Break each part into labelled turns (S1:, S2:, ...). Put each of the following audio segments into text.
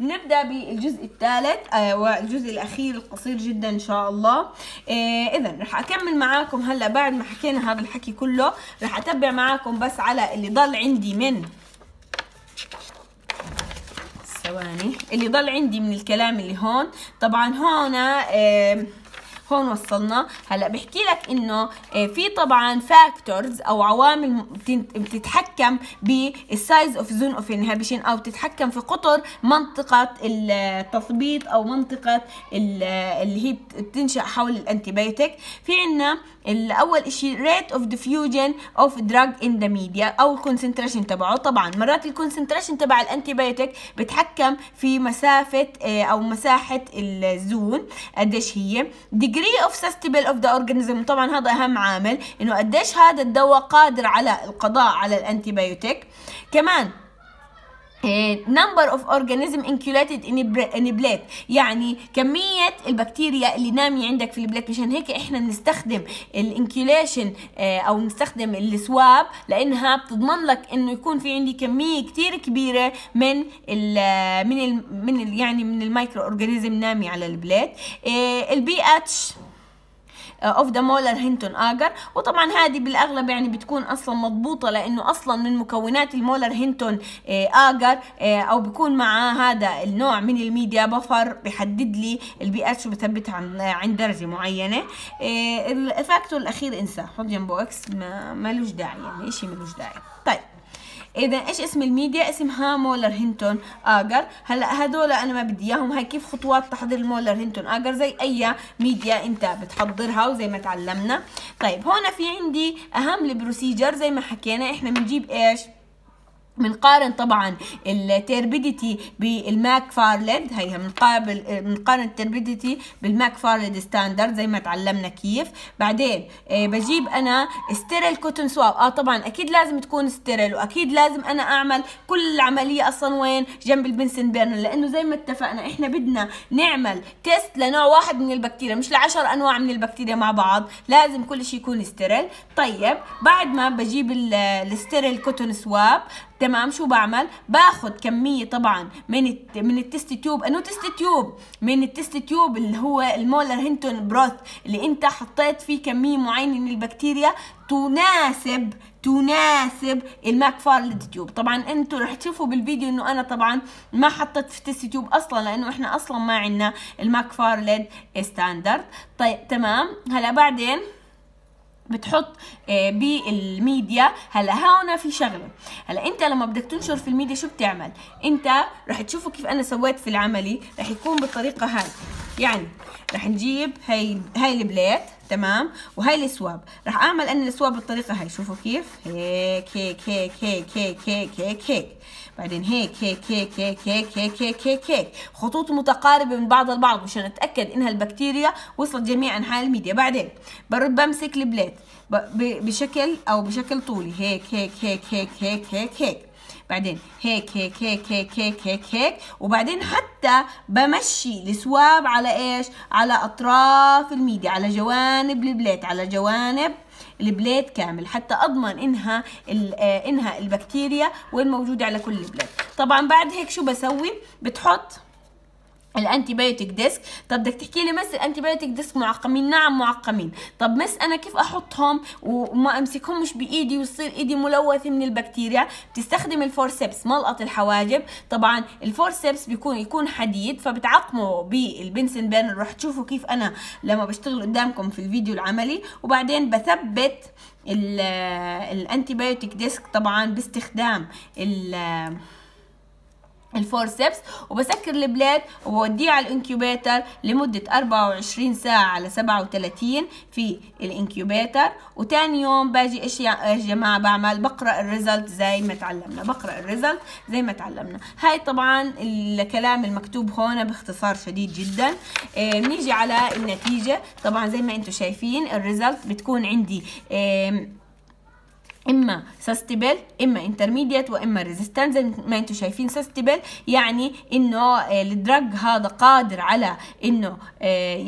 S1: نبدأ بالجزء الثالث آه والجزء الأخير القصير جدا إن شاء الله. آه اذا رح أكمل معاكم هلأ بعد ما حكينا هذا الحكي كله رح أتبع معاكم بس على اللي ضل عندي من ثواني اللي ضل عندي من الكلام اللي هون. طبعا هون آه هون وصلنا. هلا بحكي لك إنه في طبعا factors أو عوامل بتتحكم بال size of zone of inhibition أو بتتحكم في قطر منطقة التثبيط أو منطقة اللي هي بتنشأ حول ال antibiotic في عندنا الأول شيء rate of diffusion of drug in the media أو ال concentration تبعه. طبعا مرات ال concentration تبع ال antibiotic بتحكم في مسافة أو مساحة ال zone قديش هي. Degree of susceptible of the organism. طبعا هذا أهم عامل إنه قديش هذا الدواء قادر على القضاء على ال antibiotic كمان number of organism inoculated in plate يعني كمية البكتيريا اللي ناميه عندك في ال plate مشان هيك إحنا بنستخدم ال inoculation أو نستخدم ال swab لأنها بتضمن لك إنه يكون في عندي كمية كتير كبيرة من ال من ال من ال يعني من ال microorganism نامي على ال plate ال pH of the Mueller Hinton agar وطبعا هذه بالأغلب يعني بتكون أصلا مضبوطة لأنه أصلا من مكونات ال Mueller Hinton اجر أو بيكون مع هذا النوع من ال media buffer بحدد لي البي اتش وبثبتها عن عند درجة معينة. ال factor الأخير انساه حط جنبه X ملوش داعي يعني شيء ملوش داعي. طيب. إذا إيش اسم الميديا؟ اسمها Mueller Hinton agar. هلا هدول أنا ما بدي إياهم. هاي كيف خطوات تحضير ال Mueller Hinton agar؟ زي أي ميديا أنت بتحضرها وزي ما تعلمنا. طيب هون في عندي أهم ال procedure زي ما حكينا. إحنا بنجيب إيش؟ بنقارن طبعا ال turbidity بال McFarland هيها بنقابل بنقارن ال turbidity بال McFarland standard زي ما تعلمنا كيف. بعدين آه بجيب أنا sterile cotton swab آه طبعا أكيد لازم تكون sterile وأكيد لازم أنا أعمل كل العملية أصلا وين؟ جنب ال Bunsen burner لأنه زي ما اتفقنا إحنا بدنا نعمل test لنوع واحد من البكتيريا مش لعشر أنواع من البكتيريا مع بعض. لازم كل شيء يكون sterile طيب بعد ما بجيب ال sterile cotton swab تمام؟ شو بعمل؟ باخذ كمية طبعا من. من ال test tube انه test tube من ال test tube اللي هو ال Mueller Hinton broth اللي أنت حطيت فيه كمية معينة من البكتيريا تناسب تناسب ال McFarland tube طبعا أنتوا رح تشوفوا بالفيديو إنه أنا طبعا ما حطيت في test tube أصلا لأنه إحنا أصلا ما عندنا ال McFarland standard طيب تمام. هلا بعدين بتحط بالميديا. هلا هون في شغلة. هلا انت لما بدك تنشر في الميديا شو بتعمل؟ انت رح تشوفوا كيف أنا سويت في العملي رح يكون بالطريقة هاي. يعني رح نجيب هاي هاي ال plate تمام وهاي ال swab رح اعمل أنا ال swab بالطريقة هاي شوفوا كيف هيك هيك هيك هيك هيك هيك هيك هيك بعدين هيك هيك هيك هيك هيك هيك هيك هيك هيك خطوط متقاربه من بعض البعض مشان اتاكد انها البكتيريا وصلت جميع انحاء الميديا بعدين برد بمسك ال plate بشكل أو بشكل طولي هيك هيك هيك هيك هيك هيك هيك بعدين هيك هيك هيك هيك هيك هيك هيك. وبعدين حتى بمشي ال swab على إيش؟ على أطراف الميديا على جوانب ال plate على جوانب ال plate كامل. حتى أضمن إنها إنها البكتيريا وين موجودة على كل ال plate طبعا بعد هيك شو بسوي؟ بتحط ال antibiotic disk طب بدك تحكي لي miss ال antibiotic disk معقمين؟ نعم معقمين. طب miss أنا كيف أحطهم وما امسكهمش بإيدي ويصير إيدي ملوثة من البكتيريا. بتستخدم ال forceps ملقط الحواجب. طبعا ال forceps بيكون يكون حديد فبتعقمه بال Bunsen burner رح تشوفوا كيف أنا لما بشتغل قدامكم في الفيديو العملي. وبعدين بثبت ال antibiotic disk طبعا باستخدام ال forceps وبسكر ال plate وبوديه على ال incubator لمدة 24 ساعة على 37 في ال incubator. وتاني يوم باجي إيش يا جماعة بعمل بقرأ ال result زي ما تعلمنا بقرأ ال result زي ما تعلمنا. هاي طبعا الكلام المكتوب هون باختصار شديد جدا. آه نيجي على النتيجة. طبعا زي ما أنتم شايفين ال result بتكون عندي إما susceptible إما intermediate وإما resistant زي ما أنتم شايفين susceptible يعني إنه ال drug هذا قادر على إنه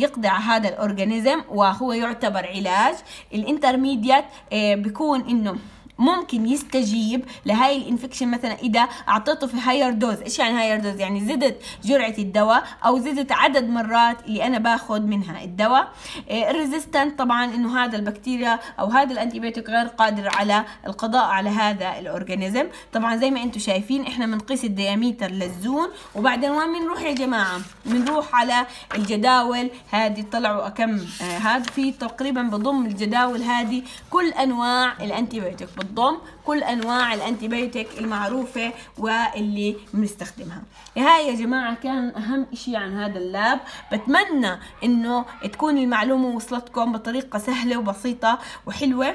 S1: يقضي على هذا ال organism وهو يعتبر علاج. ال intermediate بيكون إنه ممكن يستجيب لهاي ال infection مثلا إذا اعطيته في higher dose إيش يعني higher dose يعني زدت جرعة الدواء أو زدت عدد مرات اللي أنا باخذ منها الدواء. ال resistant طبعا إنه هذا البكتيريا أو هذا ال antibiotic غير قادر على القضاء على هذا ال organism طبعا زي ما أنتم شايفين إحنا بنقيس ال diameter لل zone وبعدين وين بنروح يا جماعة؟ بنروح على الجداول. هذه طلعوا كم آه هذا في تقريبا بضم الجداول هذه كل أنواع ال antibiotic بتضم كل أنواع ال antibiotic المعروفة واللي بنستخدمها. هاي يا جماعة كان أهم شيء عن هذا ال lab. بتمنى إنه تكون المعلومة وصلتكم بطريقة سهلة وبسيطة وحلوة.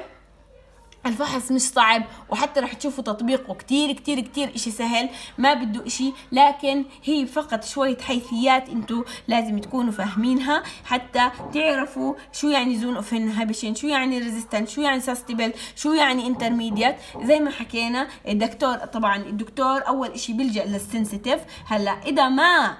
S1: الفحص مش صعب وحتى رح تشوفوا تطبيقه كتير كتير كتير إشي سهل ما بده إشي لكن هي فقط شوية حيثيات إنتو لازم تكونوا فاهمينها حتى تعرفوا شو يعني zone of inhibition شو يعني resistant شو يعني susceptible شو يعني intermediate زي ما حكينا الدكتور طبعا الدكتور أول إشي بيلجأ لل sensitive هلأ إذا ما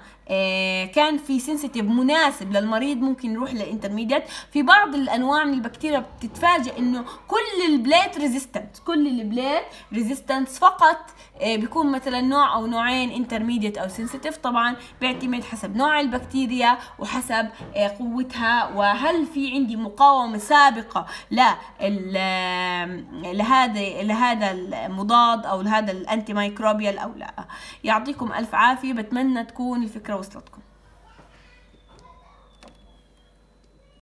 S1: كان في sensitive مناسب للمريض ممكن يروح لل intermediate في بعض الأنواع من البكتيريا بتتفاجئ إنه كل ال plate resistant كل ال plate resistant فقط آه، بيكون مثلا نوع أو نوعين intermediate أو sensitive طبعا بيعتمد حسب نوع البكتيريا وحسب آه، قوتها. وهل في عندي مقاومة سابقة لهذا لهذا المضاد أو لهذا ال antimicrobial أو لا؟ يعطيكم ألف عافية. بتمنى تكون الفكرة وصلتكم